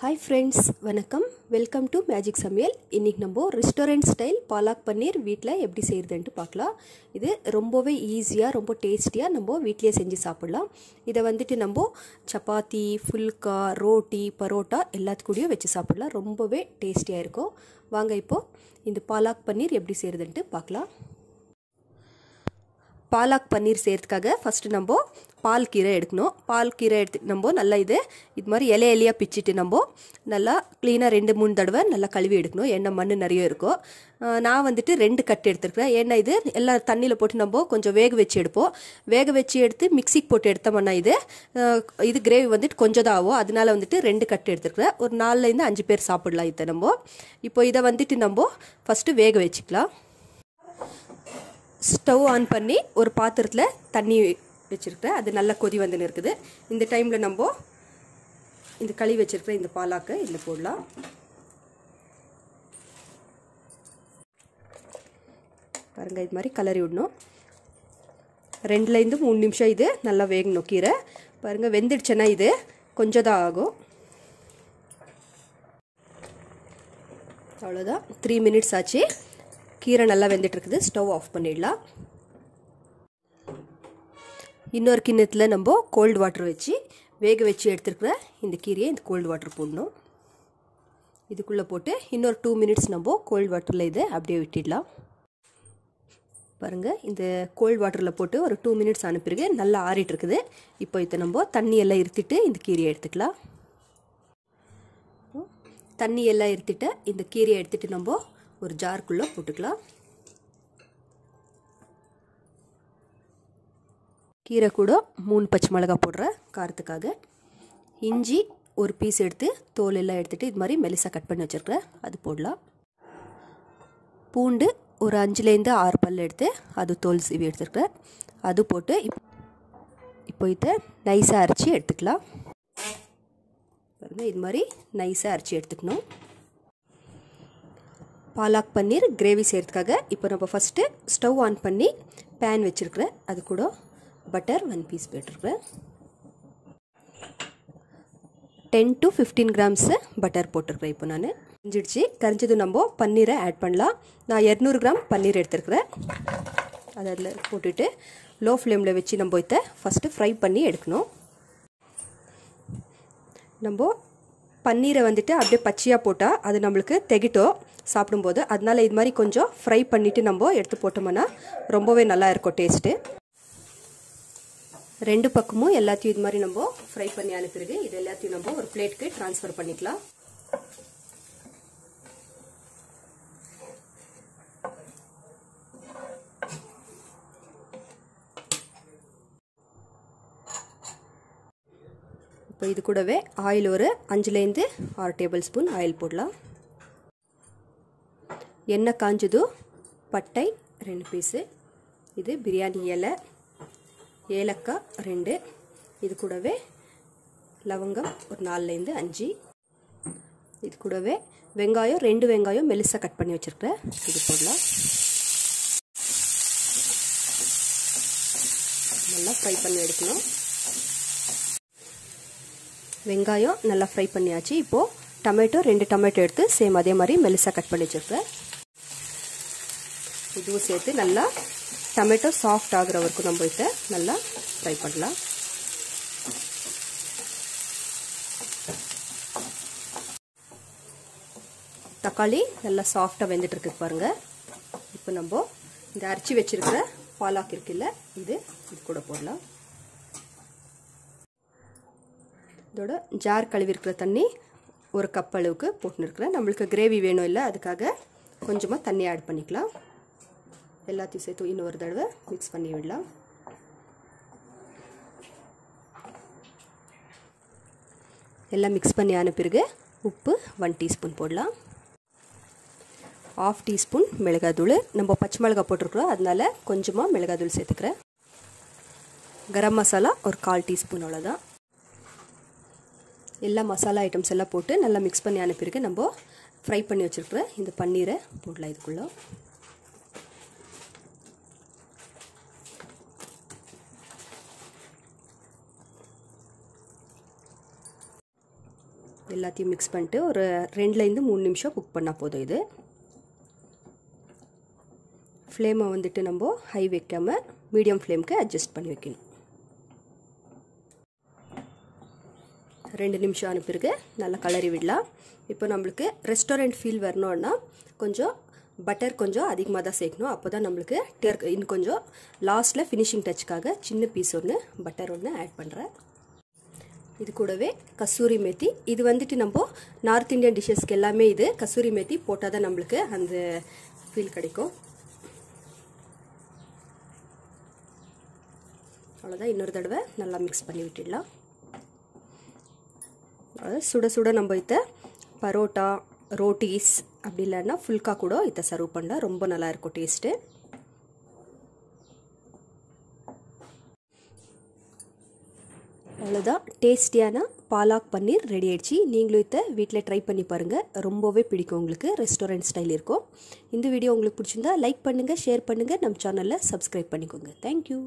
Hi friends வணக்கம். Welcome to magic சமையல் இன்றைக்கி நம்ம ரெஸ்டாரண்ட் ஸ்டைல் பாலாக் பன்னீர் வீட்டில் எப்படி செய்கிறதுன்ட்டு பார்க்கலாம் இது ரொம்பவே ஈஸியாக ரொம்ப டேஸ்டியாக நம்ம வீட்டிலேயே செஞ்சு சாப்பிட்லாம். இதை வந்துட்டு நம்ம சப்பாத்தி ஃபுல்கா ரோட்டி பரோட்டா எல்லாத்துக்கூடயும் வச்சு சாப்பிட்லாம். ரொம்பவே டேஸ்டியாக இருக்கும். வாங்க இப்போது இந்த பாலாக் பன்னீர் எப்படி செய்கிறதுன்ட்டு பார்க்கலாம் பாலாக் பன்னீர் செய்கிறதுக்காக ஃபஸ்ட்டு நம்ம பால் கீரை எடுக்கணும். பால் கீரை எடுத்து நம்ம நல்லா இது இது மாதிரி இலைய இலையாக பிச்சுட்டு நம்ம நல்லா க்ளீனாக ரெண்டு மூணு தடவை நல்லா கழுவி எடுக்கணும். ஏன்னா மண் நிறைய இருக்கும். நான் வந்துட்டு ரெண்டு கட்டு எடுத்துருக்கிறேன். ஏன்னா இது எல்லாம் தண்ணியில் போட்டு நம்ம கொஞ்சம் வேக வச்சு எடுப்போம். வேக வச்சு எடுத்து மிக்சிக்கு போட்டு எடுத்தோம்னா இது இது கிரேவி வந்துட்டு கொஞ்சம் தான் ஆகும் அதனால வந்துட்டு ரெண்டு கட்டு எடுத்துருக்கிறேன். ஒரு நாலுலேருந்து அஞ்சு பேர் சாப்பிடலாம் இதை நம்ம. இப்போ இதை வந்துட்டு நம்ம ஃபஸ்ட்டு வேக வச்சுக்கலாம். ஸ்டவ் ஆன் பண்ணி ஒரு பாத்திரத்தில் தண்ணி வச்சுருக்கிறேன் அது நல்லா கொதி வந்துன்னு இருக்குது இந்த டைமில் நம்ம இந்த களி வச்சுருக்கிற இந்த பாலாக்கு இதில் போடலாம். பாருங்கள் இது மாதிரி கலரி விடணும். ரெண்டுலேருந்து மூணு நிமிஷம் இது நல்லா வேகணும் கீரை. பாருங்கள் வெந்துடுச்சுன்னா இது கொஞ்சம் தான் ஆகும். அவ்வளோதான் த்ரீ மினிட்ஸ் ஆச்சு. கீரை நல்லா வெந்துட்டுருக்குது ஸ்டவ் ஆஃப் பண்ணிடலாம். இன்னொரு கிண்ணத்தில் நம்ம கோல்டு வாட்டர் வச்சு வேக வச்சு எடுத்துருக்குற இந்த கீரையை இந்த கோல்டு வாட்டர் போடணும். இதுக்குள்ளே போட்டு இன்னொரு டூ மினிட்ஸ் நம்ம கோல்டு வாட்டரில் இதை அப்படியே விட்டுடலாம். பாருங்கள் இந்த கோல்டு வாட்டரில் போட்டு ஒரு டூ மினிட்ஸ் ஆன பிறகு நல்லா ஆறிட்டு இருக்குது. இப்போ இதை நம்ம தண்ணி எல்லாம் இருத்திட்டு இந்த கீரையை எடுத்துக்கலாம். தண்ணி எல்லாம் இருத்திட்டு இந்த கீரையை எடுத்துகிட்டு நம்ம ஒரு ஜாருக்குள்ளே போட்டுக்கலாம். கீரை கூட மூணு பச்சை மிளகா போடுறேன் காரத்துக்காக. இஞ்சி ஒரு பீஸ் எடுத்து தோல் எல்லாம் எடுத்துகிட்டு இது மாதிரி மெலிசாக கட் பண்ணி வச்சுருக்கிறேன் அது போடலாம். பூண்டு ஒரு அஞ்சுலேருந்து ஆறு பல் எடுத்து அது தோல் சீவி எடுத்துருக்கேன் அது போட்டு இப் இப்போ இதை நைஸாக அரைச்சி எடுத்துக்கலாம். பாருங்கள் இது மாதிரி நைஸாக அரைச்சி எடுத்துக்கணும். பாலாக் பன்னீர் கிரேவி செய்கிறதுக்காக இப்போ நம்ம ஃபஸ்ட்டு ஸ்டவ் ஆன் பண்ணி பேன் வச்சுருக்குறேன் அது கூட பட்டர் ஒன் பீஸ் போட்டிருக்கிறேன் ten to fifteen grams butter போட்டிருக்கிறேன் இப்போ நான். கரிஞ்சிடுச்சு கரைஞ்சது நம்ம பன்னீரை ஆட் பண்ணலாம். நான் இரநூறு கிராம் பன்னீர் எடுத்துருக்குறேன். அதை அதில் போட்டுட்டு லோ ஃப்ளேமில் வச்சு நம்ம இதை ஃபஸ்ட்டு ஃப்ரை பண்ணி எடுக்கணும். நம்ம பன்னீரை வந்துட்டு அப்படியே பச்சையாக போட்டால் அது நம்மளுக்கு தெகிட்டோம் சாப்பிடும்போது. அதனால் இது மாதிரி கொஞ்சம் ஃப்ரை பண்ணிவிட்டு நம்ம எடுத்து போட்டோம்னா ரொம்பவே நல்லா இருக்கும் டேஸ்ட்டு ரெண்டு பக்கமும் எல்லாத்தையும் இது மாதிரி நம்ம ஃப்ரை பண்ணி அனுப்பிடுது இது எல்லாத்தையும் நம்ம ஒரு பிளேட்க்கு ட்ரான்ஸ்ஃபர் பண்ணிக்கலாம். இப்போ இது கூடவே ஆயில் ஒரு அஞ்சுலேருந்து ஆறு டேபிள் ஸ்பூன் ஆயில் போடலாம். எண்ணெய் காஞ்சதும் பட்டை ரெண்டு பீஸு இது பிரியாணி இலை ஏலக்காய் ரெண்டு. இது கூடவே லவங்கம் ஒரு நாலுலேருந்து அஞ்சு. இது கூடவே வெங்காயம் ரெண்டு வெங்காயம் மெலிசாக கட் பண்ணி வச்சுருக்கிறேன். இது போடலாம். நல்லா ஃப்ரை பண்ணி எடுக்கணும். வெங்காயம் நல்லா ஃப்ரை பண்ணியாச்சு. இப்போது டொமேட்டோ ரெண்டு டொமேட்டோ எடுத்து சேம் அதே மாதிரி மெலிசாக கட் பண்ணி வச்சுருக்கேன் இதுவும் சேர்த்து நல்லா டொமேட்டோ சாஃப்ட் ஆகிற வரைக்கும் நம்ம இதை நல்லா ஃப்ரை பண்ணலாம். தக்காளி நல்லா சாஃப்டாக வெந்துட்டு பாருங்கள் இப்போ நம்ம இந்த அரைச்சி வச்சிருக்கிற பாலாக் இருக்குல்ல இது இது கூட போடலாம். இதோட ஜார் கழுவி இருக்கிற தண்ணி ஒரு கப் அளவுக்கு போட்டுன்னு இருக்கிறேன். நம்மளுக்கு கிரேவி வேணும் இல்லை அதுக்காக கொஞ்சமாக தண்ணி ஆட் பண்ணிக்கலாம். எல்லாத்தையும் சேர்த்து இன்னொரு தடவை மிக்ஸ் பண்ணி விடலாம் எல்லாம் மிக்ஸ் பண்ணி ஆன பிறகு உப்பு ஒன் டீஸ்பூன் போடலாம் ஆஃப் டீஸ்பூன் மிளகாத்தூள் நம்ம பச்சை மிளகா போட்டிருக்கிறோம் அதனால கொஞ்சமாக மிளகாத்தூள் சேர்த்துக்கிறேன் கரம் மசாலா ஒரு கால் டீஸ்பூன் அவ்வளோதான் எல்லா மசாலா ஐட்டம்ஸ் எல்லாம் போட்டு நல்லா மிக்ஸ் பண்ணி ஆன பிறகு நம்ம ஃப்ரை பண்ணி வச்சுருக்குற இந்த பன்னீரை போடலாம் இதுக்குள்ளே எல்லாத்தையும் மிக்ஸ் பண்ணிட்டு ஒரு ரெண்டுலேருந்து மூணு நிமிஷம் குக் பண்ணால் போதும் இது. ஃப்ளேமை வந்துட்டு நம்ம ஹை வைக்காமல் மீடியம் ஃப்ளேமுக்கு அட்ஜஸ்ட் பண்ணி வைக்கணும். ரெண்டு நிமிஷம் அனுப்பியிருக்கு நல்லா கலரி விடலாம். இப்போ நம்மளுக்கு ரெஸ்டாரண்ட் ஃபீல் வரணுன்னா கொஞ்சம் பட்டர் கொஞ்சம் அதிகமாக தான் சேர்க்கணும். அப்போ தான் நம்மளுக்கு டேர் இன்னும் கொஞ்சம் லாஸ்ட்டில் ஃபினிஷிங் டச்சுக்காக சின்ன பீஸ் ஒன்று பட்டர் ஒன்று ஆட் பண்ணுறேன் இது கூடவே கஸ்தூரி மேத்தி. இது வந்துட்டு நம்ம நார்த் இந்தியன் டிஷ்ஷஸ்க்கு எல்லாமே இது கஸ்தூரி மேத்தி போட்டால் தான் நம்மளுக்கு அந்த ஃபீல் கிடைக்கும். அவ்வளோதான் இன்னொரு தடவை நல்லா மிக்ஸ் பண்ணி விட்டுடலாம். சுட சுட நம்ம இத்த பரோட்டா ரோட்டீஸ் அப்படி இல்லைன்னா ஃபுல்கா கூட இதை சர்வ் பண்ணால் ரொம்ப நல்லாயிருக்கும் டேஸ்ட்டு அவ்வளோதான் டேஸ்டியான பாலாக் பன்னீர் ரெடி ஆயிடுச்சு. நீங்களும் இதை வீட்டில் ட்ரை பண்ணி பாருங்கள் ரொம்பவே பிடிக்கும் உங்களுக்கு. ரெஸ்டாரண்ட் ஸ்டைல் இருக்கும். இந்த வீடியோ உங்களுக்கு பிடிச்சிருந்தா லைக் பண்ணுங்கள் ஷேர் பண்ணுங்கள் நம்ம சேனலில் சப்ஸ்கிரைப் பண்ணிக்கோங்க. தேங்க்யூ